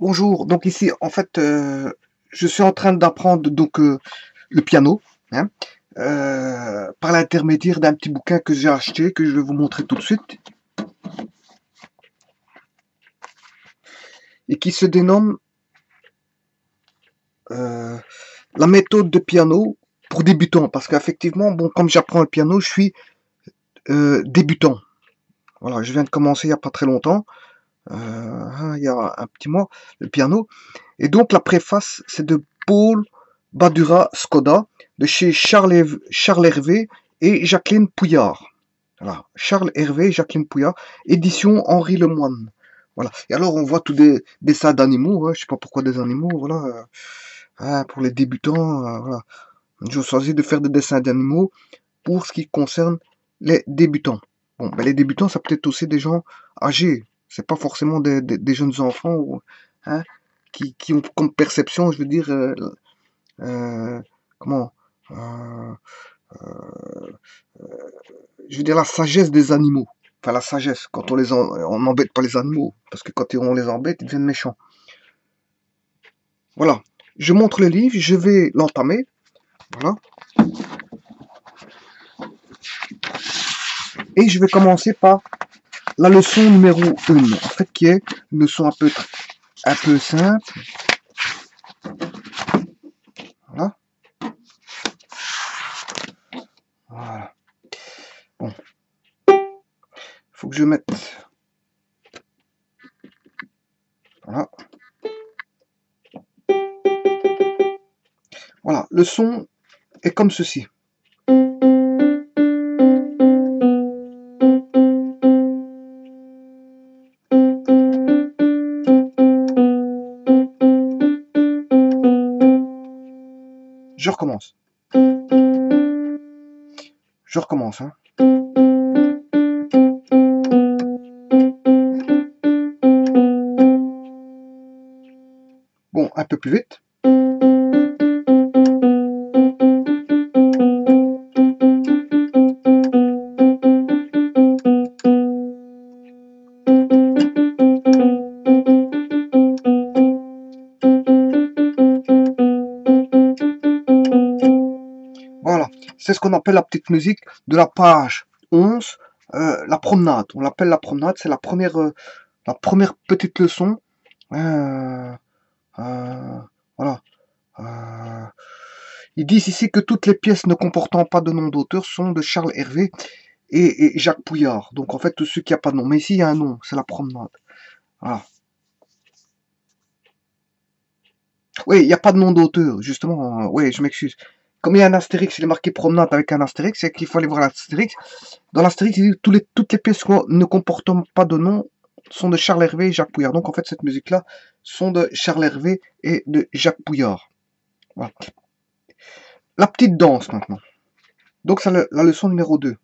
Bonjour, donc ici en fait euh, je suis en train d'apprendre donc euh, le piano hein, euh, par l'intermédiaire d'un petit bouquin que j'ai acheté que je vais vous montrer tout de suite. Et qui se dénomme la méthode de piano pour débutants. Parce qu'effectivement bon comme j'apprends le piano je suis débutant. Voilà je viens de commencer il n'y a pas très longtemps il y a un petit mois, le piano. Et donc la préface, c'est de Paul Badura Skoda, de chez Charles, Hervé et Jacqueline Pouillard. Voilà, Charles Hervé Jacqueline Pouillard, édition Henri Lemoine. Voilà. Et alors on voit tous des dessins d'animaux, hein, je sais pas pourquoi des animaux, voilà. Hein, pour les débutants, euh, voilà. Je choisis de faire des dessins d'animaux pour ce qui concerne les débutants. Bon, ben les débutants, ça peut être aussi des gens âgés, c'est pas forcément des, jeunes enfants hein, qui, ont comme perception, je veux dire, euh, euh, comment, euh, je veux dire la sagesse des animaux. Enfin la sagesse, quand on les on n'embête pas les animaux, parce que quand on les embête, ils deviennent méchants. Voilà, je montre le livre, je vais l'entamer. Voilà. Et je vais commencer par la leçon numéro 1, en fait, qui est une leçon un peu, un peu simple. Voilà. Voilà. Bon. Faut que je mette. Voilà. Voilà. Le son est comme ceci. Je recommence. Je recommence. Hein. Bon, un peu plus vite. C'est ce qu'on appelle la petite musique de la page 11, euh, la promenade. On l'appelle la promenade, c'est la première, euh, la première petite leçon. Euh, voilà. ils disent ici que toutes les pièces ne comportant pas de nom d'auteur sont de Charles Hervé et, Jacques Pouillard. Donc en fait, tous ceux qui n'ont pas de nom. Mais ici, il y a un nom, c'est la promenade. Voilà. Oui, il n'y a pas de nom d'auteur, justement. Oui, je m'excuse comme il y a un astérix, il est marqué promenade avec un astérix, c'est qu'il faut aller voir l'astérix. Dans l'astérix, il dit les, toutes les pièces ne comportant pas de nom sont de Charles Hervé et Jacques Pouillard. Donc en fait, cette musique-là sont de Charles Hervé et de Jacques Pouillard. La petite danse maintenant. Donc c'est la leçon numéro 2.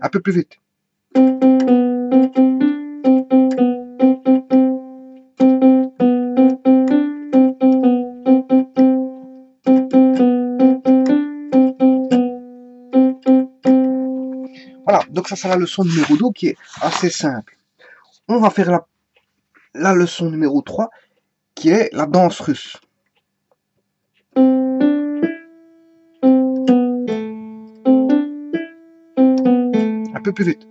Un peu plus vite. Voilà, donc ça c'est la leçon numéro 2 qui est assez simple. On va faire la, la leçon numéro 3 qui est la danse russe. Si, la.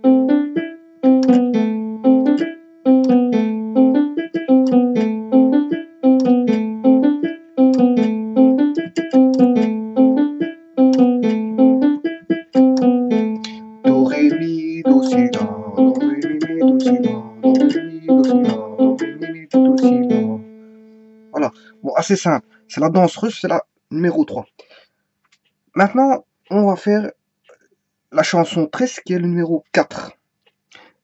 Voilà. Bon, assez simple. C'est la danse russe, c'est la numéro 3. Maintenant, on va faire la chanson 13 qui est le numéro 4.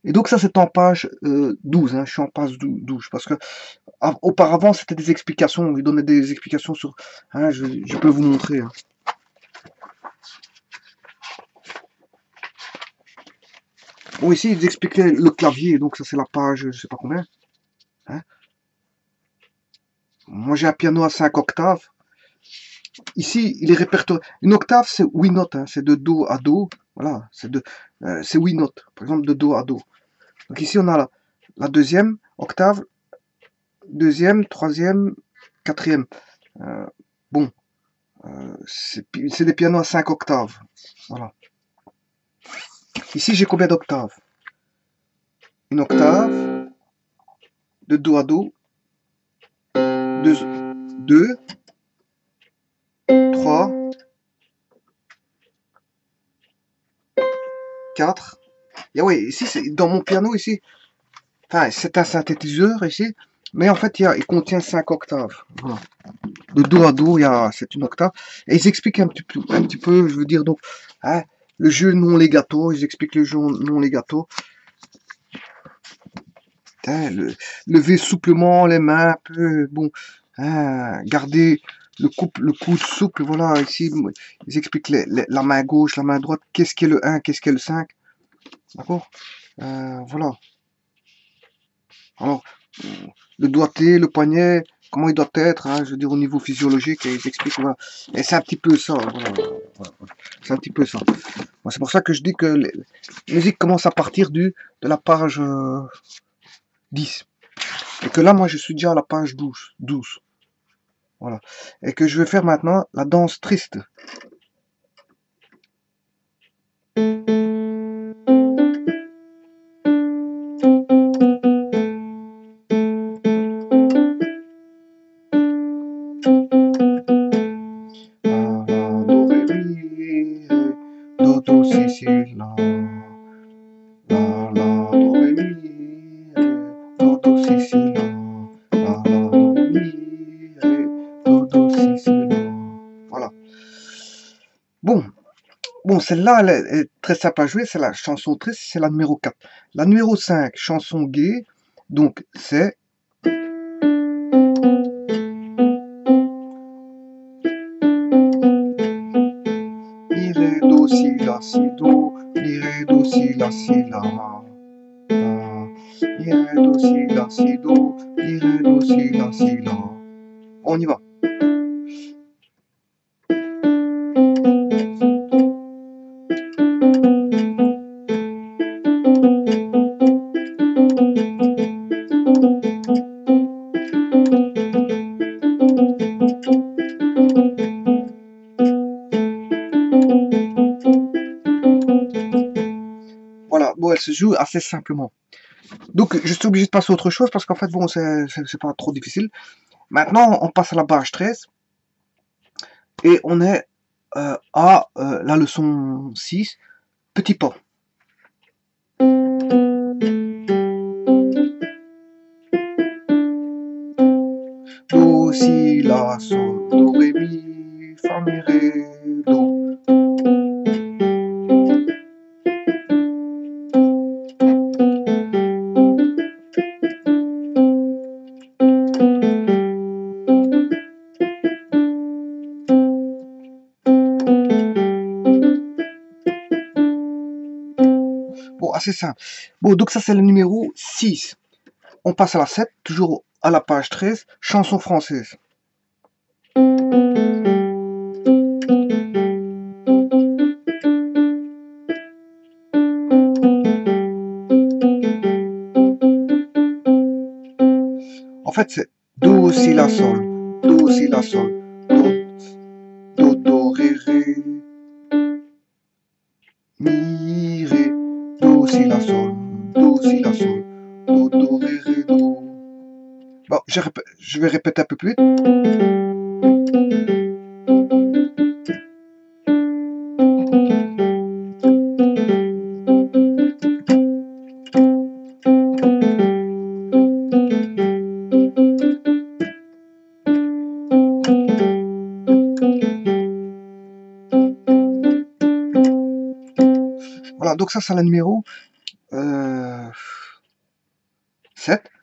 Et donc ça c'est en page 12, euh, hein, je suis en page 12, parce que auparavant c'était des explications, il donnait des explications sur... Hein, je, peux vous montrer. Hein. Bon ici ils expliquaient le clavier, donc ça c'est la page je sais pas combien. Moi j'ai un piano à 5 octaves. Ici, il est répertorié. Une octave, c'est 8 notes, c'est de Do à Do. Voilà, c'est de, euh, c'est 8 notes, par exemple de Do à Do. Donc ici, on a la, deuxième octave, deuxième, troisième, quatrième. Euh, bon, euh, c'est des pianos à 5 octaves. Voilà. Ici, j'ai combien d'octaves? Une octave, de Do à Do, 2, 3, 4. Et oui, ici, c'est dans mon piano, ici, enfin, c'est un synthétiseur, ici, mais en fait, il, il contient 5 octaves. De Do à Do, c'est une octave. Et ils expliquent un petit peu, un petit peu je veux dire, donc, hein, le jeu non legato, ils expliquent le jeu non legato. Hein, le, lever souplement les mains un peu, bon, hein, garder le, couple, le coude souple, voilà, ici, ils expliquent la main gauche, la main droite, qu'est-ce qu'est le 1, qu'est-ce qu'est le 5, d'accord? Euh, Voilà. Alors, le doigté, le poignet, comment il doit être, hein, je veux dire, au niveau physiologique, ils expliquent, voilà. Et c'est un petit peu ça, voilà. C'est un petit peu ça. c'est pour ça que je dis que la musique commence à partir du, de la page 10. Euh, et que là, moi, je suis déjà à la page 12. 12. Voilà. Et que je vais faire maintenant la danse triste. Celle-là, elle est très simple à jouer, c'est la chanson triste, c'est la numéro 4. La numéro 5, chanson gay, donc c'est... On y va. Joue assez simplement. Donc, je suis obligé de passer à autre chose parce qu'en fait, bon, c'est pas trop difficile. Maintenant, on passe à la page 13. Et on est euh, à euh, la leçon 6, petit pas. Si, la, sol, do. C'est simple. Bon, donc ça c'est le numéro 6. On passe à la 7, toujours à la page 13, chanson française. En fait, c'est Do, Si, La, Sol, Do, Si, La, Sol, je, je vais répéter un peu plus vite. Voilà, donc ça c'est le numéro 7.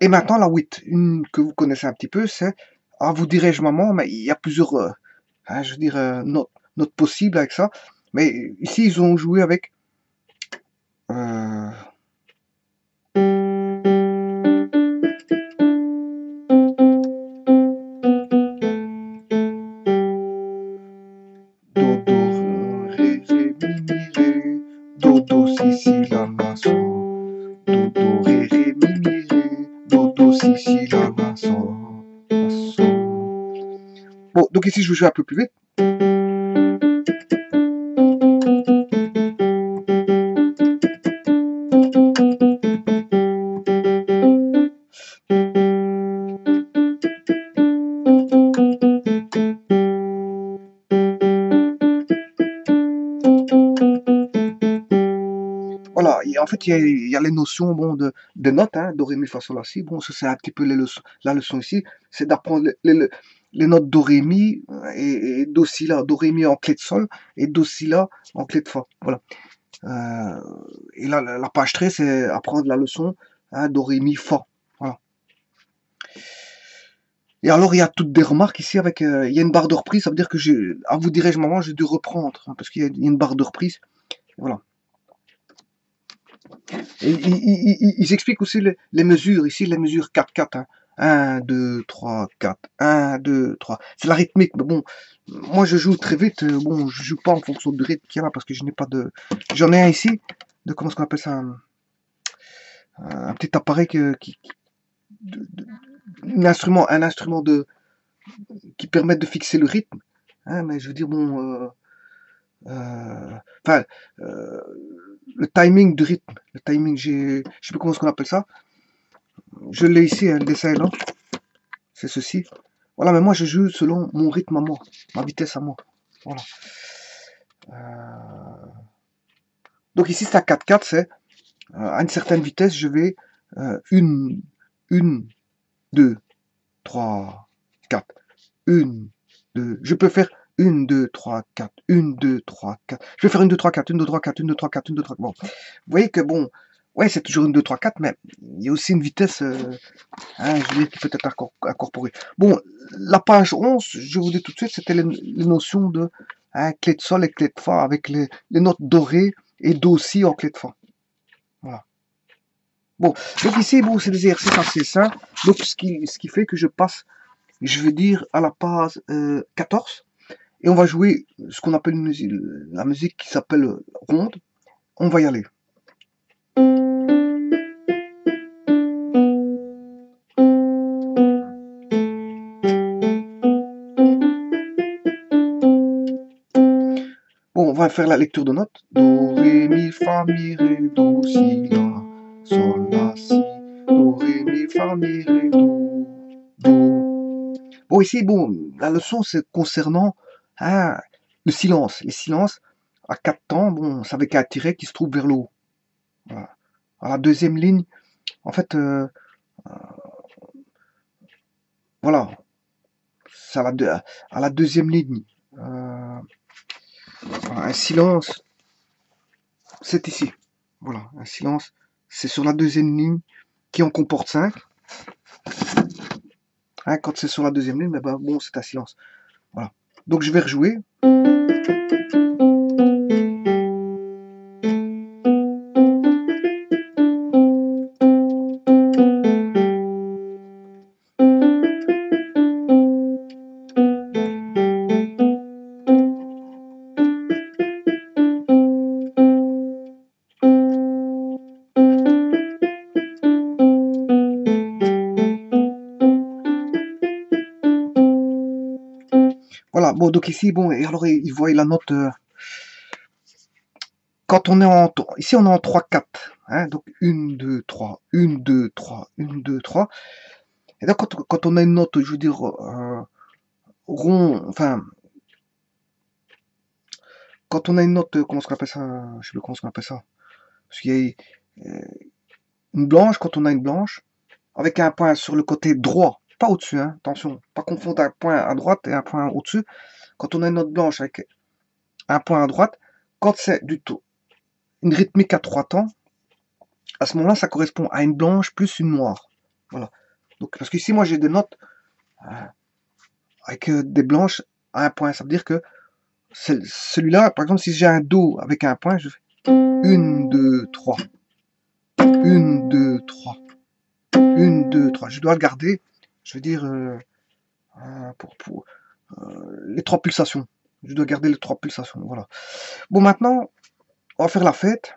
Et maintenant, la 8, une que vous connaissez un petit peu, c'est, ah, vous dirais-je maman, mais il y a plusieurs, euh, hein, je veux dire, euh, notes, possibles avec ça. Mais ici, ils ont joué avec... Euh, Donc ici, je jouer un peu plus vite. Voilà, en fait, il y a, les notions bon, de, notes, hein, do, ré, mi, fa, sol, la, si. Bon, c'est un petit peu la leçon ici, c'est d'apprendre les, les notes do, ré, mi et, do, si, la. Do, mi en clé de sol et do, si, en clé de fa. Voilà. Euh, et là, la, page 13, c'est apprendre la leçon hein, do, mi, fa. Voilà. Et alors, il y a toutes des remarques ici avec. euh, il y a une barre de reprise, ça veut dire que j'ai. À vous dirais-je, moment, j'ai dû reprendre, hein, parce qu'il y a une barre de reprise. Voilà. Et ils, expliquent aussi les, mesures, ici les mesures 4-4. Hein. 1, 2, 3, 4. 1, 2, 3. C'est la rythmique, mais bon, moi je joue très vite. euh, Bon, je joue pas en fonction du rythme qu'il y a là parce que je n'ai pas de. J'en ai un ici, de comment est-ce qu'on appelle ça un, petit appareil qui. un instrument, un instrument de qui permet de fixer le rythme. Hein, mais je veux dire, bon. euh, euh, Enfin, le timing du rythme. Le timing. Je sais plus comment est-ce qu'on appelle ça. Je l'ai ici, hein, le dessin là. C'est ceci. Voilà, mais moi je joue selon mon rythme à moi, ma vitesse à moi. Voilà. Euh, Donc ici c'est à 4-4, c'est euh, à une certaine vitesse, je vais euh, une, une, deux, trois, quatre, une, deux. Je peux faire une, deux, trois, quatre, une, deux, trois, quatre. Je vais faire une, deux, trois, quatre, une, deux, trois, quatre, une, deux, trois, quatre, une, deux, trois. Bon, vous voyez que bon, ouais, c'est toujours une, deux, trois, quatre, mais il y a aussi une vitesse, euh, hein, je qui peut être incor- incorporée. Bon, la page 11, je vous dis tout de suite, c'était les, notions de hein, clé de sol et clé de fa avec les, notes dorées et do si en clé de fa. Voilà. Bon, donc ici, bon, c'est des exercices assez simples. Donc, ce qui, ce qui fait que je passe, je veux dire, à la page euh, 14. Et on va jouer ce qu'on appelle la musique qui s'appelle ronde. On va y aller. Va faire la lecture de notes. Do, mi, fa, mi, ré. Bon, ici, bon, la leçon, c'est concernant hein, le silence. Les silences, à quatre temps, bon, c'est avec un tiret qui se trouve vers le haut. À la deuxième ligne, en fait, euh, euh, voilà, à la, à la deuxième ligne. Euh, un silence, c'est ici. Voilà, un silence, c'est sur la deuxième ligne qui en comporte cinq. Hein, quand c'est sur la deuxième ligne, mais ben, bon, c'est un silence. Voilà. Donc je vais rejouer. Bon, donc ici, bon, et alors il voit la note. euh, quand on est en. Ici, on est en 3-4. Hein, donc 1, 2, 3, 1, 2, 3, 1, 2, 3. Et donc, quand, quand on a une note, je veux dire, euh, rond, enfin. Quand on a une note, comment est-ce qu'on appelle ça Je sais plus comment est-ce qu'on appelle ça. Parce qu'il y a euh, une blanche, quand on a une blanche, avec un point sur le côté droit, pas au-dessus, hein, attention, pas confondre un point à droite et un point au-dessus. Quand on a une note blanche avec un point à droite, quand c'est du tout une rythmique à trois temps, à ce moment-là, ça correspond à une blanche plus une noire. Voilà. Donc, parce qu'ici, moi, j'ai des notes euh, avec euh, des blanches à un point. Ça veut dire que celui-là, par exemple, si j'ai un Do avec un point, je fais 1, 2, 3. 1, 2, 3. 1, 2, 3. Je dois le garder, je veux dire, euh, euh, pour, euh, les trois pulsations. Je dois garder les trois pulsations. Voilà. Bon, maintenant, on va faire la fête.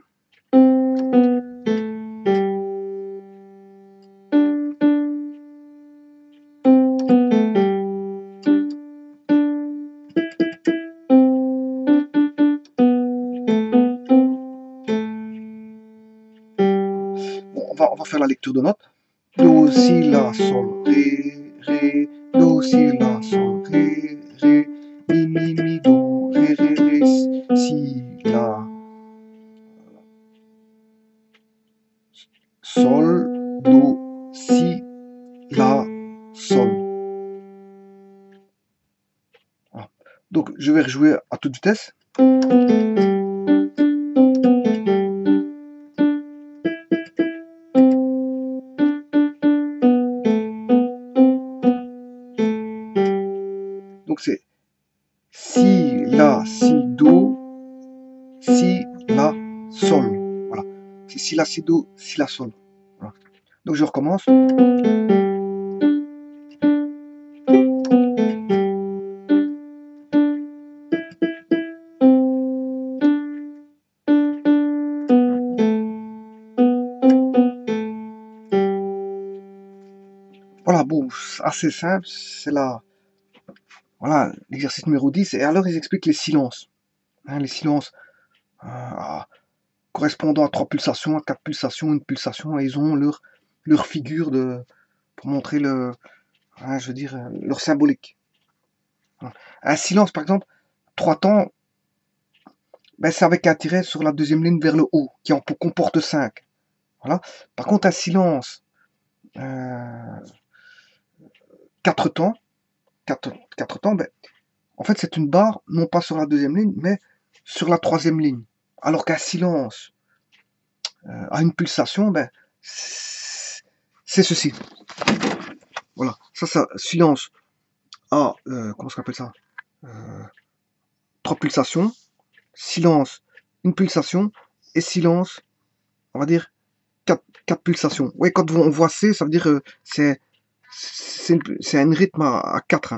Sol, ré, ré, do, si, la, sol, ré, ré, mi, mi, mi, do, ré, ré, ré, si, la, sol, do, si, la, sol. Donc je vais rejouer à toute vitesse. Si, la, si, do, si, la, sol. Donc je recommence. Voilà, bon, assez simple, c'est la, voilà, l'exercice numéro 10. Et alors, ils expliquent les silences. Hein, les silences euh, correspondant à trois pulsations, à quatre pulsations, une pulsation, et ils ont leur, leur figure de, pour montrer le, hein, je veux dire, leur symbolique. Un silence, par exemple, trois temps, ben, c'est avec un sur la deuxième ligne vers le haut, qui en comporte 5. Voilà. Par contre, un silence, euh, quatre temps, 4, temps, ben, en fait, c'est une barre, non pas sur la deuxième ligne, mais sur la troisième ligne. Alors qu'un silence euh, a une pulsation, ben, c'est ceci. Voilà, ça, ça, silence a, euh, comment ça appelle ça? Euh, Trois pulsations, silence, une pulsation, et silence, on va dire, quatre, quatre pulsations. Oui, quand on voit C, ça veut dire que c'est un rythme à, 4.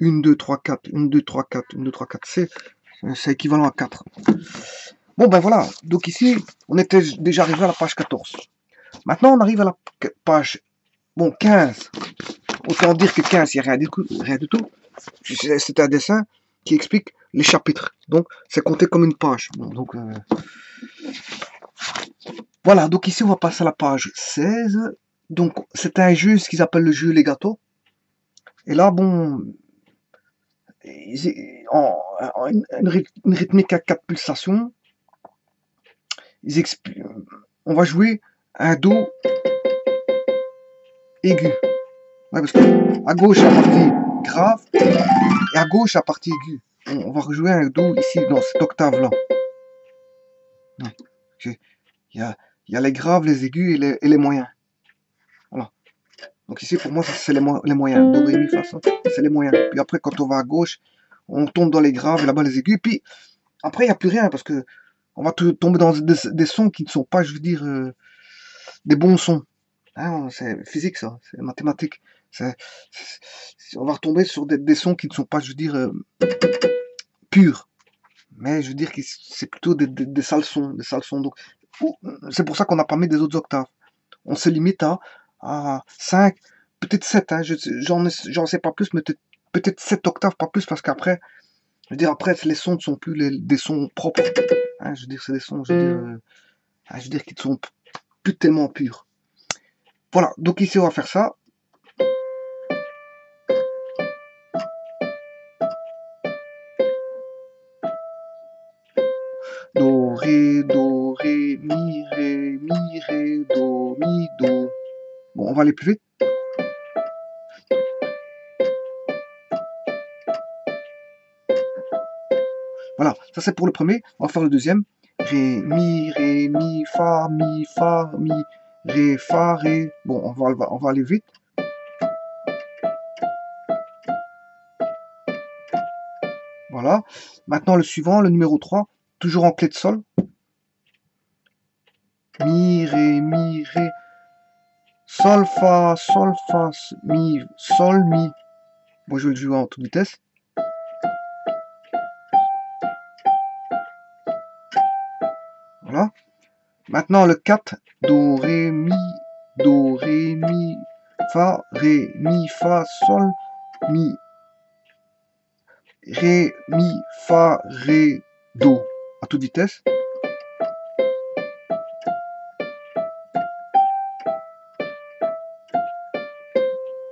1, 2, 3, 4, 1, 2, 3, 4, 1, 2, 3, 4. C'est équivalent à 4. Bon, ben voilà. Donc ici, on était déjà arrivé à la page 14. Maintenant, on arrive à la page bon, 15. Autant dire que 15, il n'y a rien du, tout. C'est un dessin qui explique les chapitres. Donc, c'est compté comme une page. donc, euh... Voilà, donc ici, on va passer à la page 16. Donc, c'est un jeu, ce qu'ils appellent le jeu legato. Et là, bon, en, une, rythmique à quatre pulsations, on va jouer un Do aigu. parce que à gauche, la partie grave, et à gauche, la partie aiguë. On, va rejouer un Do ici, dans cette octave-là. Il, y a, il y a les graves, les aigus et les, les moyens. Donc ici, pour moi, c'est les, moyens. Do, ré, mi, fa, c'est les moyens. Puis après, quand on va à gauche, on tombe dans les graves, là-bas les aigus. Puis après, il n'y a plus rien parce que on va tomber dans des, sons qui ne sont pas, je veux dire, euh, des bons sons. Hein, c'est physique, ça. C'est mathématique. on va retomber sur des, sons qui ne sont pas, je veux dire, euh, purs. Mais je veux dire que c'est plutôt des, des, sales sons. Des sales sons. Donc, c'est pour ça qu'on n'a pas mis des autres octaves. On se limite à ah, 5, peut-être 7, hein, j'en sais pas plus, mais peut-être 7 octaves, pas plus, parce qu'après, je veux dire, après, les sons ne sont plus les, des sons propres. Hein, je veux dire, c'est des sons, je veux dire, euh, hein, je veux dire qu'ils sont plus tellement purs. Voilà, donc ici, on va faire ça. Do, ré, do, ré, mi, ré, mi, ré, do, mi, do. Bon, on va aller plus vite. Voilà, ça c'est pour le premier. On va faire le deuxième. Ré, mi, ré, mi, fa, mi, fa, mi, ré, fa, ré. Bon, on va, on va aller vite. Voilà. Maintenant, le suivant, le numéro 3, toujours en clé de sol. Mi, ré, mi, ré, Sol, Fa, Sol, Fa, Mi, Sol, Mi. Bon, je vais le jouer en toute vitesse. Maintenant, le 4. Do, Ré, Mi, Do, Ré, Mi, Fa, Ré, Mi, Fa, Sol, Mi. Ré, Mi, Fa, Ré, Do. À toute vitesse.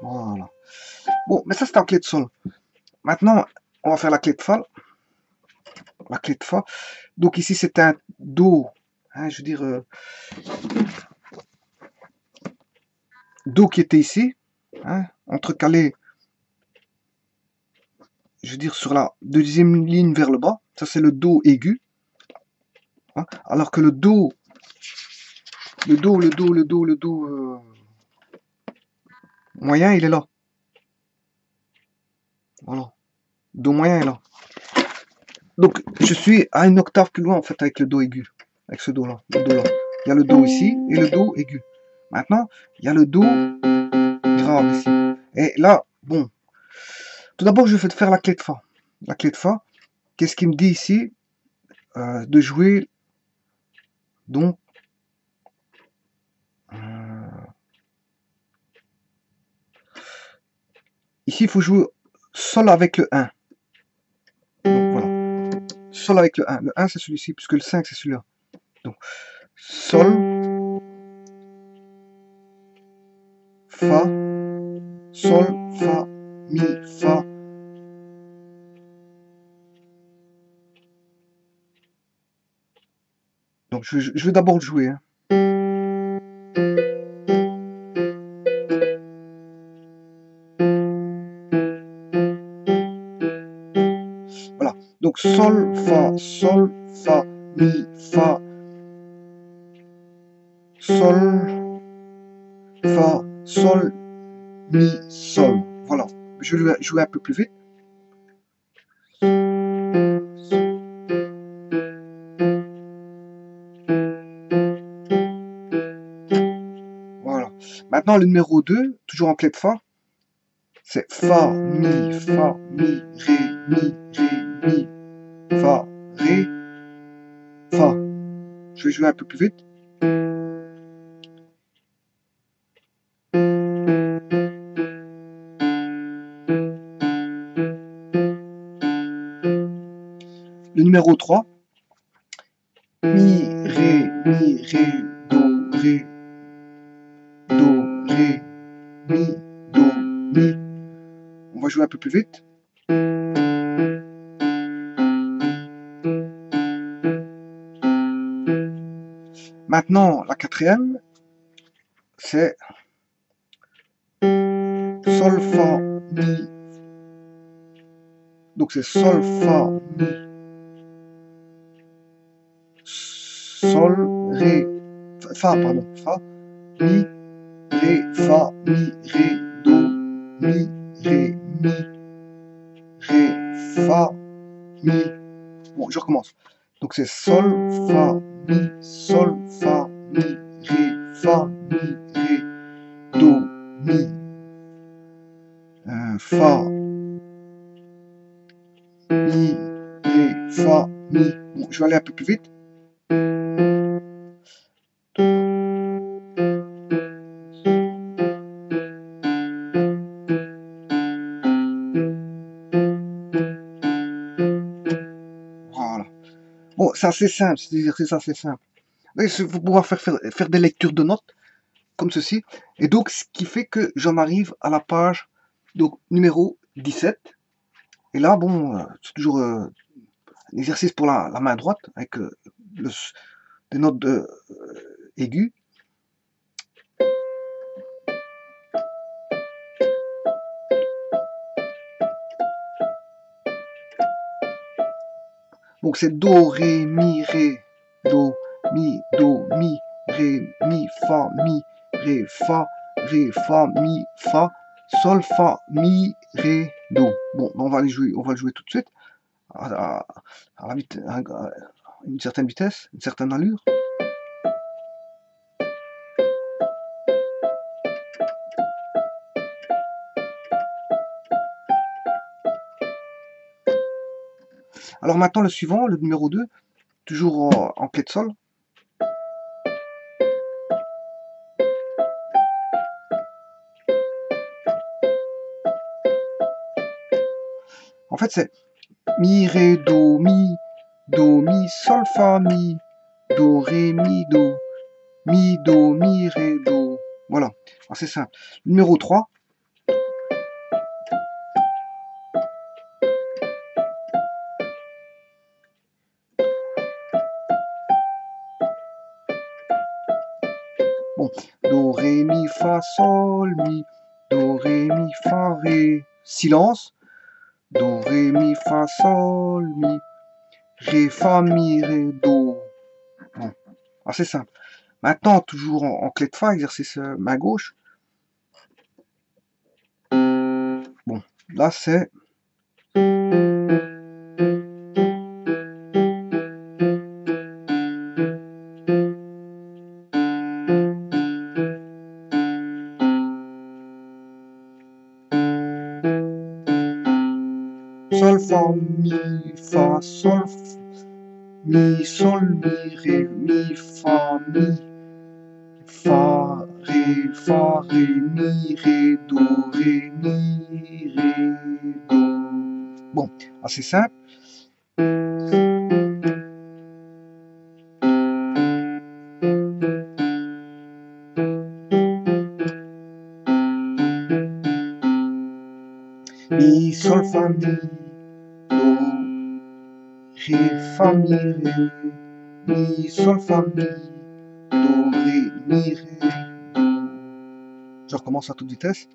Voilà. Bon, mais ça c'est en clé de sol. Maintenant, on va faire la clé de fa. La clé de fa. Donc ici c'est un Do. Hein, je veux dire... Euh, Do qui était ici. Hein, entrecalé je veux dire, sur la deuxième ligne vers le bas, ça c'est le Do aigu. Hein, alors que le Do, le Do, le Do, le Do, le euh, moyen, il est là. Voilà. Do moyen est là. Donc, je suis à une octave plus loin, en fait, avec le Do aigu. Avec ce Do-là. Il y a le Do ici et le Do aigu. Maintenant, il y a le Do grave ici. Et là, bon, tout d'abord, je vais faire la clé de Fa. La clé de Fa, qu'est-ce qu'il me dit ici euh, De jouer, donc, euh, ici, il faut jouer Sol avec le 1. Sol avec le 1. Le 1, c'est celui-ci, puisque le 5, c'est celui-là. Donc, Sol, Fa, Sol, Fa, Mi, Fa, Donc je, je vais d'abord le jouer. Hein. Sol, Fa, Mi, Fa, Sol, Fa, Sol, Mi, Sol. Voilà. Je vais jouer un peu plus vite. Maintenant, le numéro 2, toujours en clé de Fa, c'est Fa, Mi, Fa, Mi, Ré, Mi, Ré, Mi, Fa, Ré, Fa. Je vais jouer un peu plus vite. Le numéro 3, Mi, Ré, Mi, Ré, Do, Ré, mi, do, mi. On va jouer un peu plus vite. Maintenant, la quatrième, c'est Sol, Fa, Mi. Donc c'est Sol, Fa, Mi. Sol, Ré, Fa, pardon, Fa, Mi, Ré, Fa, Mi, Ré, Do, Mi, Ré, Mi, Ré, Fa, Mi. Bon, je recommence. Donc c'est Sol, Fa, Mi, Sol, Fa, Mi, Ré, Fa, Mi, Ré, Do, Mi, Fa, Mi, Ré, Fa, Mi. Bon, je vais aller un peu plus vite. C'est assez simple, c'est assez simple. Il faut pouvoir faire, faire, des lectures de notes, comme ceci. Et donc, ce qui fait que j'en arrive à la page donc, numéro 17. Et là, bon, euh, c'est toujours euh, un exercice pour la, main droite, avec euh, des notes de, aiguës. Donc c'est Do, Ré, Mi, Ré, Do, Mi, Do, Mi, Ré, Mi, Fa, Mi, Ré, Fa, Ré, Fa, Mi, Fa, Sol, Fa, Mi, Ré, Do. Bon, on va, jouer, on va le jouer tout de suite à, à une certaine vitesse, une certaine allure. Alors maintenant le suivant, le numéro 2, toujours en, clé de sol. En fait c'est mi, ré, do, mi, do, mi, sol, fa, mi, do, ré, mi, do, mi, do, mi, ré, do. Voilà, c'est simple. Numéro 3, Fa, Sol, Mi, Do, Ré, Mi, Fa, Ré, silence. Do, Ré, Mi, Fa, Sol, Mi, Ré, Fa, Mi, Ré, Do. Bon, assez simple. Maintenant, toujours en, clé de Fa, exercice euh, main gauche. Bon, là c'est sol, fa, mi, fa, sol, mi, sol, mi, ré, mi, fa, mi, fa, ré, fa, ré, mi, ré, do, ré, mi, ré, do. Bon, assez simple. Mi, sol, fa, mi, Ré, Fa, Mi, Ré, Mi, Sol, Fa, Mi, Do, Ré, Mi, Ré, Do. Je recommence à toute vitesse.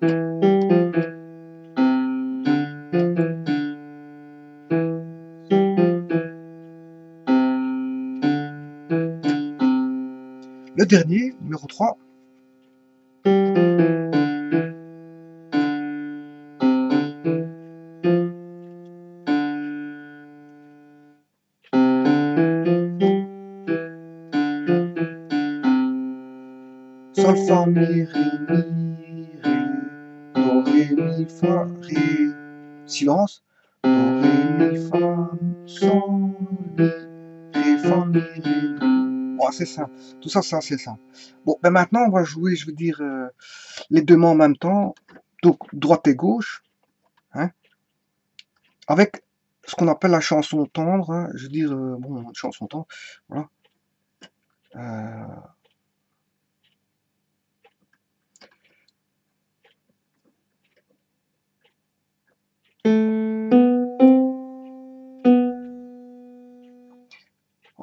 Le dernier, numéro 3. C'est simple. Tout ça, c'est simple. Bon, ben maintenant, on va jouer, je veux dire, euh, les deux mains en même temps, donc droite et gauche, hein, avec ce qu'on appelle la chanson tendre, hein, je veux dire, euh, bon, chanson tendre, voilà. Euh,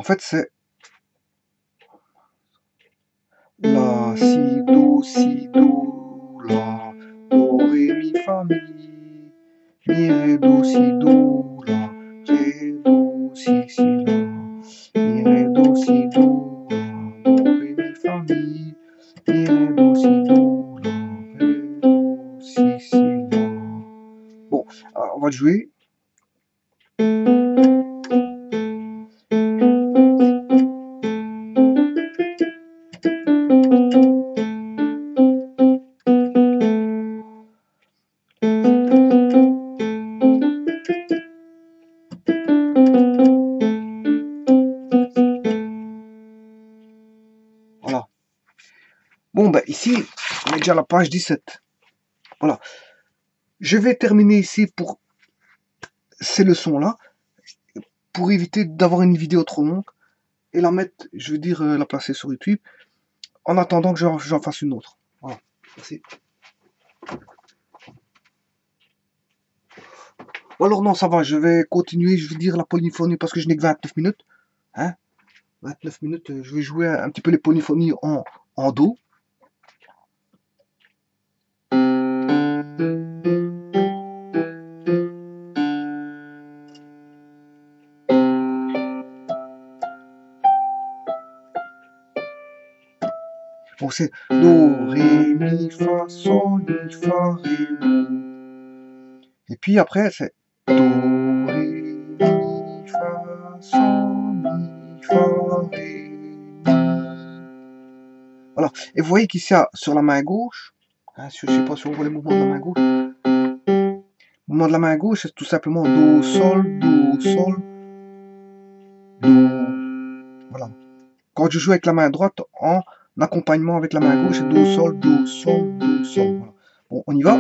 En fait, c'est La, Si, Do, Si, Do, La, Do, Ré, Mi, Fa, Mi, Mi, Ré, Do, Si, Do, La, Ré, Do, Si, Si, La, Mi, Ré, Do, Si, Do, La, Do, Ré, Mi, Fa, Mi, Ré, Do, Si, Do, La, Ré, Do, Si, Si, La. Bon, alors on va jouer. Bon, ben ici, on est déjà à la page 17. Voilà. Je vais terminer ici pour ces leçons-là, pour éviter d'avoir une vidéo trop longue, et la mettre, je veux dire, euh, la placer sur YouTube, en attendant que j'en fasse une autre. Voilà. Merci. Alors non, ça va, je vais continuer, je veux dire, la polyphonie, parce que je n'ai que 29 minutes. Hein 29 minutes, euh, je vais jouer un petit peu les polyphonies en, en Do. C'est Do, Ré, Mi, Fa, Sol, Mi, Fa, Ré, Do. Et puis après, c'est Do, Ré, Mi, Fa, Sol, Mi, Fa, Ré, Mi. Voilà. Et vous voyez qu'ici, ah, sur la main gauche, hein, je ne sais pas si on voit les mouvements de la main gauche. Le mouvement de la main gauche, c'est tout simplement Do, Sol, Do, Sol, Do. Voilà. Quand je joue avec la main droite, en accompagnement avec la main gauche, Do, Sol, Do, Sol, Do, Sol. Voilà. Bon, on y va.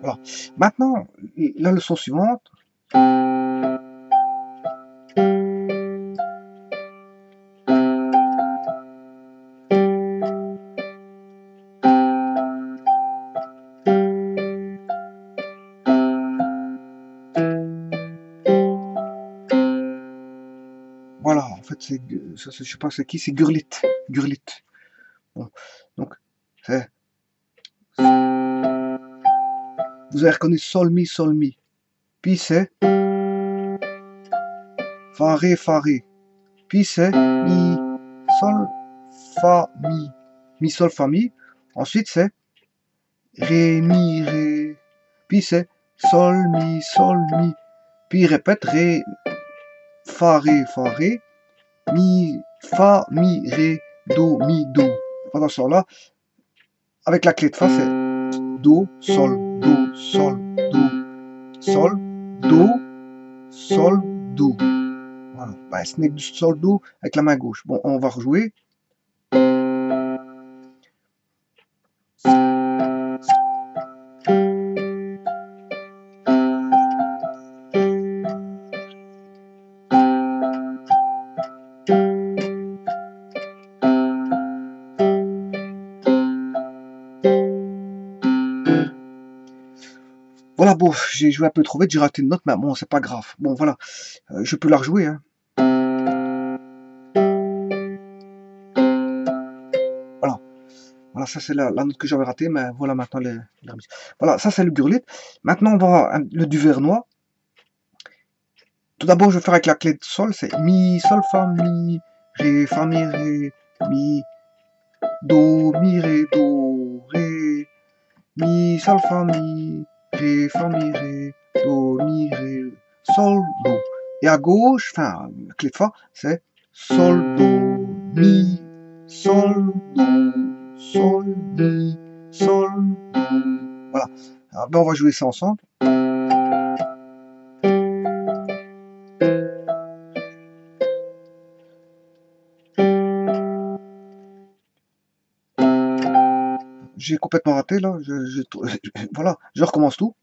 Voilà. Maintenant, la leçon suivante. C'est, je sais pas c'est qui, c'est Gurlit. Gurlit. Bon, donc, c'est... Vous avez reconnu Sol, Mi, Sol, Mi. Puis c'est... Fa, Ré, Fa, Ré. Puis c'est Mi, Sol, Fa, Mi. Mi, Sol, Fa, Mi. Ensuite, c'est Ré, Mi, Ré. Puis c'est Sol, Mi, Sol, Mi. Puis répète Ré, Fa, Ré, Fa, Ré. Mi, Fa, Mi, Ré, Do, Mi, Do. Pendant ce là avec la clé de Fa, c'est Do, Sol, Do, Sol, Do, Sol, Do, Sol, Do. Voilà. Ben, ce n'est que du Sol, Do avec la main gauche. Bon, on va rejouer. J'ai joué un peu trop vite, j'ai raté une note, mais bon, c'est pas grave. Bon, voilà, euh, je peux la rejouer. Hein. Voilà. Voilà, ça c'est la, note que j'avais ratée, mais voilà maintenant les, Voilà, ça c'est le gurlit. Maintenant, on va voir le duvernois. Tout d'abord, je vais faire avec la clé de sol, c'est mi, sol, fa, mi, ré, fa, mi, ré, mi, do, mi, ré, do, ré, mi, sol, fa, mi, Ré, Fa, Mi, Ré, Do, Mi, Ré, Sol, Do. Et à gauche, enfin, la clé de Fa, c'est Sol, Do, Mi, Sol, Do, Sol, Mi, Sol, Do. Voilà. Alors, ben, on va jouer ça ensemble. Complètement raté là. Je, voilà, je recommence tout.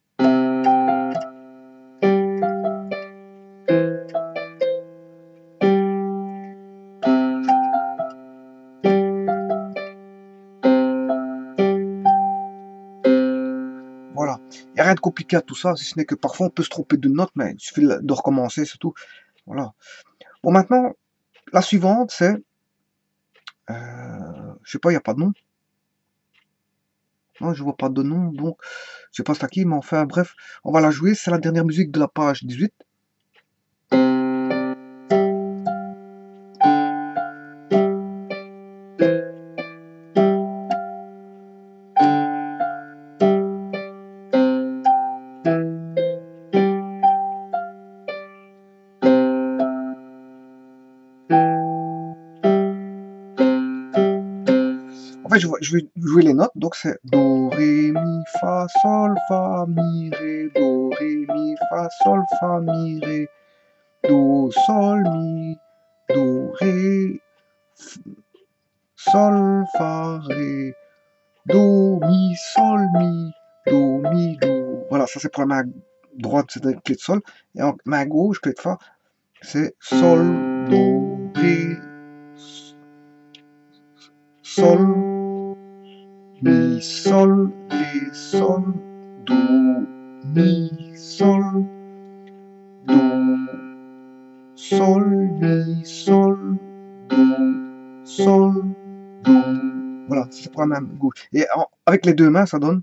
Voilà. Il n'y a rien de compliqué à tout ça, si ce n'est que parfois on peut se tromper de note, mais il suffit de recommencer, c'est tout. Voilà. Bon, maintenant, la suivante, c'est... Euh, je sais pas, il n'y a pas de nom. Non, je vois pas de nom, donc je sais pas c'est à qui, mais enfin bref, on va la jouer. C'est la dernière musique de la page 18. Je vais jouer les notes. Donc c'est Do, Ré, Mi, Fa, Sol, Fa, Mi, Ré, Do, Ré, Mi, Fa, Sol, Fa, Mi, Ré, Do, Sol, Mi, Do, Ré, Sol, Fa, Ré, Do, Mi, Sol, Mi, Do, Mi, Do. Voilà, ça c'est pour la main droite, c'est la clé de Sol. Et en main gauche, clé de Fa, c'est Sol, Do, Ré, Sol, mi, sol, ré, sol, do, mi, sol, do, sol, mi, sol, do, sol, do. Voilà, c'est pour la même gauche. Et avec les deux mains, ça donne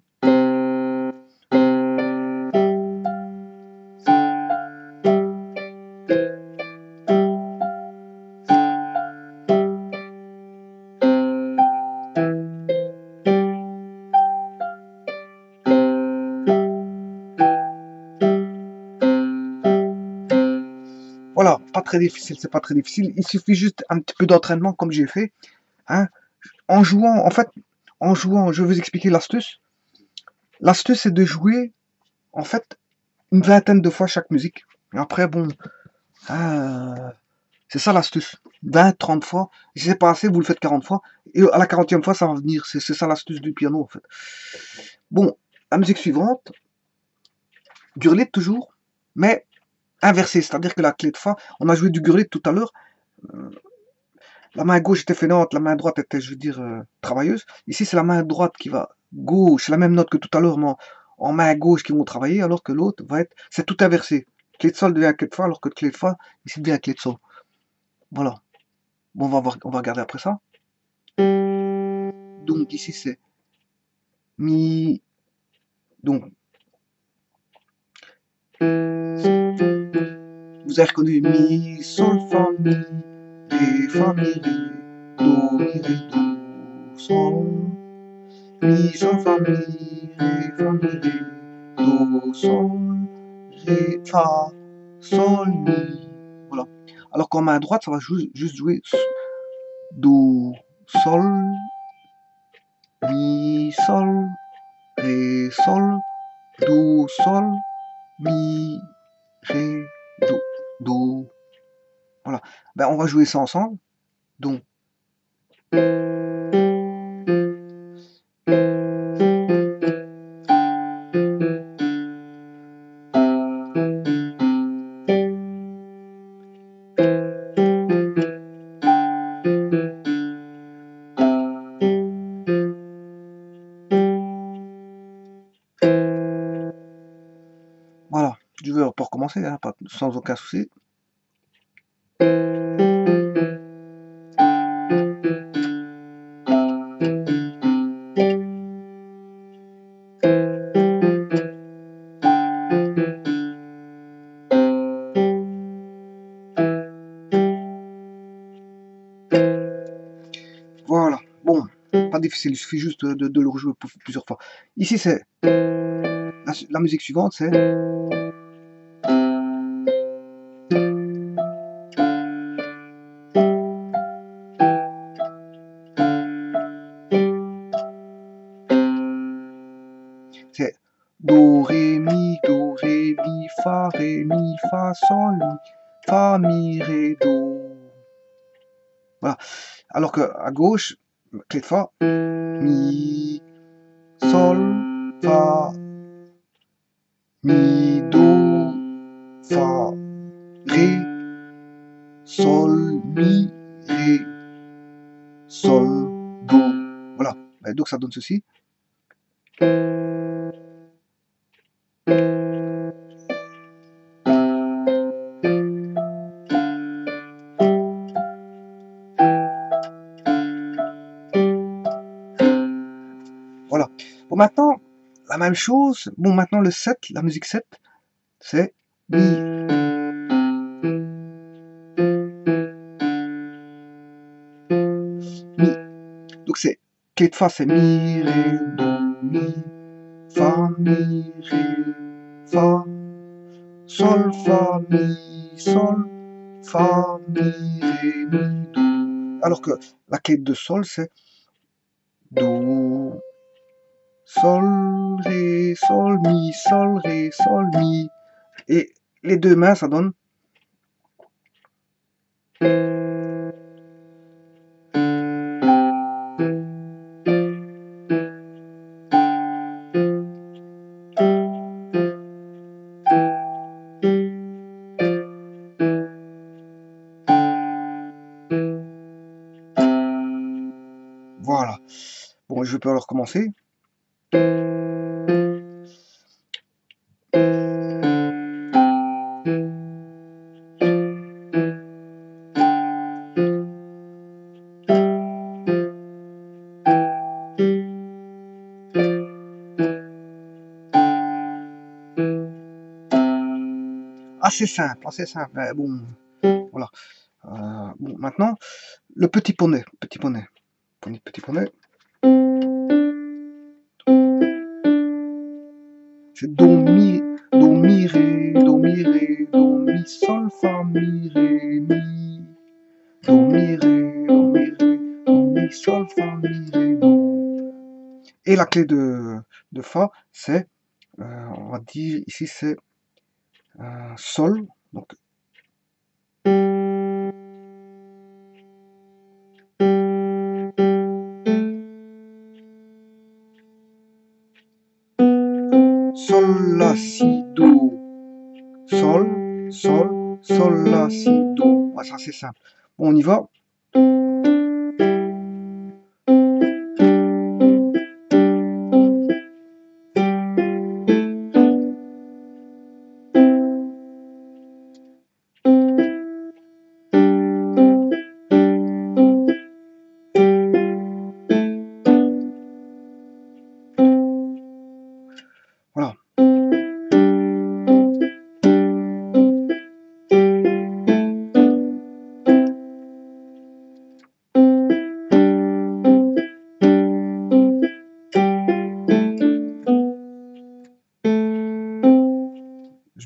difficile, c'est pas très difficile. Il suffit juste un petit peu d'entraînement comme j'ai fait. Hein. En jouant, en fait, en jouant, je vais vous expliquer l'astuce. L'astuce, c'est de jouer, en fait, une vingtaine de fois chaque musique. Après, bon, hein, c'est ça l'astuce. 20, 30 fois. Si c'est pas assez, vous le faites 40 fois. Et à la 40e fois, ça va venir. C'est ça l'astuce du piano, en fait. Bon, la musique suivante. Durlit toujours. Mais inversé, c'est-à-dire que la clé de Fa, on a joué du gurlit tout à l'heure, euh, la main gauche était fainéante, la main droite était, je veux dire, euh, travailleuse. Ici, c'est la main droite qui va gauche, la même note que tout à l'heure, mais en, main gauche qui vont travailler, alors que l'autre va être, c'est tout inversé. Clé de Sol devient clé de Fa, alors que clé de Fa, ici devient clé de Sol. Voilà. Bon, on va, voir, on va regarder après ça. Donc ici c'est Mi. Donc. Vous avez reconnu Mi, Sol, Fa, Mi, Ré, Fa, Mi, Ré, Do, Mi, Ré, Do, Sol. Mi, Sol, Fa, Mi, Ré, Fa, Sol, Ré, Fa, Sol, Mi. Voilà. Alors qu'en main droite, ça va juste jouer Do, Sol, Mi, Sol, Ré, Sol, Do, Sol, Mi, Ré, Do, Do. Voilà. Ben, on va jouer ça ensemble. Donc. Voilà, je vais pour commencer, hein, sans aucun souci. Voilà, bon, pas difficile, il suffit juste de, le rejouer plusieurs fois. Ici, c'est la, musique suivante, c'est Sol, Mi, Fa, Mi, Ré, Do. Voilà. Alors que à gauche, clé de Fa, Mi, Sol, Fa, Mi, Do, Fa, Ré, Sol, Mi, Ré, Sol, Do. Voilà. donc ça donne ceci. Même chose. Bon, maintenant, le 7, la musique 7, c'est Mi. Donc, c'est clé de Fa, c'est Mi, Ré, Do, Mi, Fa, Mi, Ré, Fa, Sol, Fa, Mi, Sol, Fa, Mi, Ré, Mi, Do. Alors que la clé de Sol, c'est Do, Sol, Sol, Mi, Sol, Ré, Sol, Mi. Et les deux mains, ça donne. Voilà. Bon, je peux alors commencer. Assez simple, assez simple. Mais bon, voilà. Euh, bon, maintenant, le petit poney. Petit poney. Petit poney. C'est Do, Mi, Do, Mi, Ré, Do, Mi, Ré, Do, Mi, Sol, Fa, Mi, Ré, Mi. Do, Mi, Ré, Do, Mi, Ré, Do, Mi, Sol, Fa, Mi, Ré, Do. Et la clé de, de Fa, c'est, euh, on va dire, ici c'est Sol. Donc, Sol, La, Si, Do. Sol, Sol, Sol, La, Si, Do. Ouais, ça c'est simple. Bon, on y va.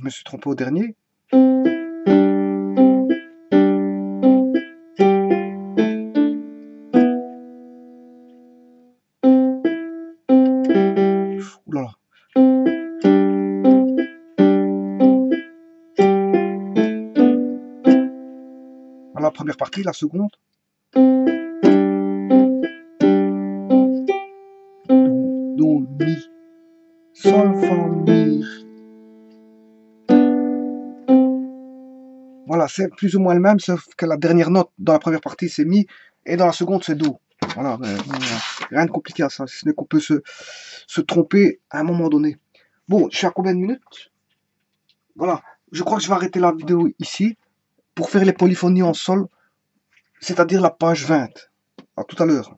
Me suis trompé au dernier. La première partie, la seconde. Do, do, mi, sol, fa, mi. C'est plus ou moins le même, sauf que la dernière note dans la première partie c'est mi et dans la seconde c'est do. Voilà, rien de compliqué à ça, ce n'est qu'on peut se, se tromper à un moment donné. Bon, je suis à combien de minutes? Voilà, je crois que je vais arrêter la vidéo ici pour faire les polyphonies en sol, c'est-à-dire la page 20. À tout à l'heure.